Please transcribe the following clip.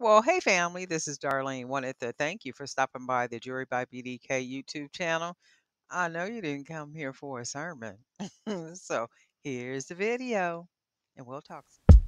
Well, hey family, this is Darlene. Wanted to thank you for stopping by the Jewelry by BDK YouTube channel. I know you didn't come here for a sermon. so here's the video, and we'll talk soon.